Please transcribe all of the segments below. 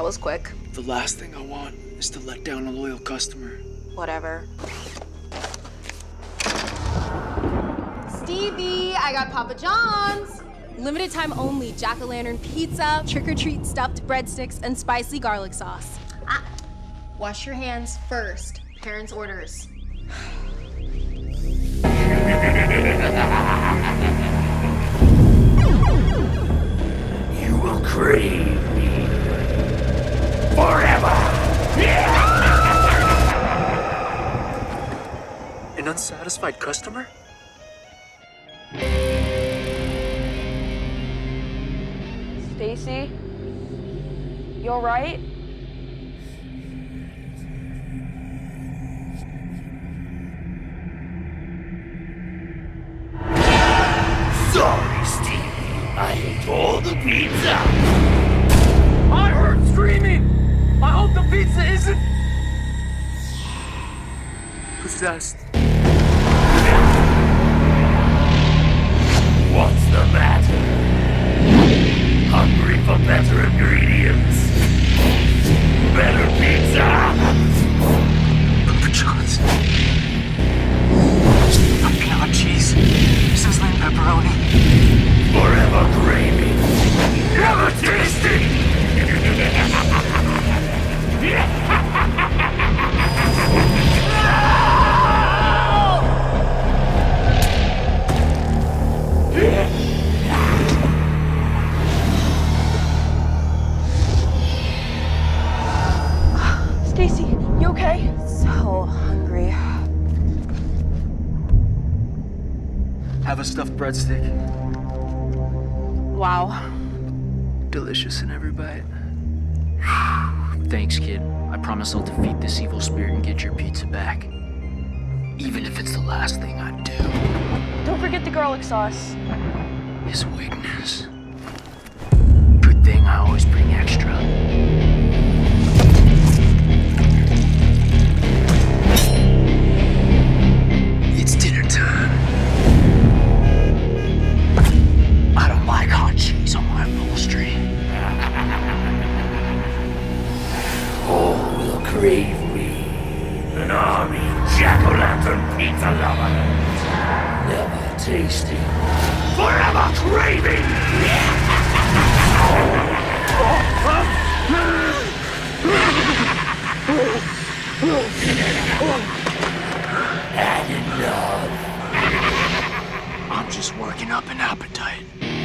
That was quick. The last thing I want is to let down a loyal customer. Whatever. Stevie, I got Papa John's. Limited time only jack o' lantern pizza, trick or treat stuffed breadsticks, and spicy garlic sauce. Ah, wash your hands first. Parents' orders. You will crave An unsatisfied customer? Stacy? You alright? Sorry, Stevie. I ate all the pizza. I heard screaming! I hope the pizza isn't possessed. Have a stuffed breadstick. Wow. Delicious in every bite. Thanks, kid. I promise I'll defeat this evil spirit and get your pizza back. Even if it's the last thing I do. Don't forget the garlic sauce. His weakness. Good thing I always bring extra. Crave me. An army jack-o'-lantern pizza lover. Never tasting. Forever craving. Had enough. I'm just working up an appetite.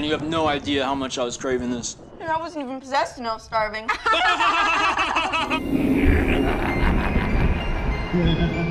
Man, you have no idea how much I was craving this. And I wasn't even possessed was starving.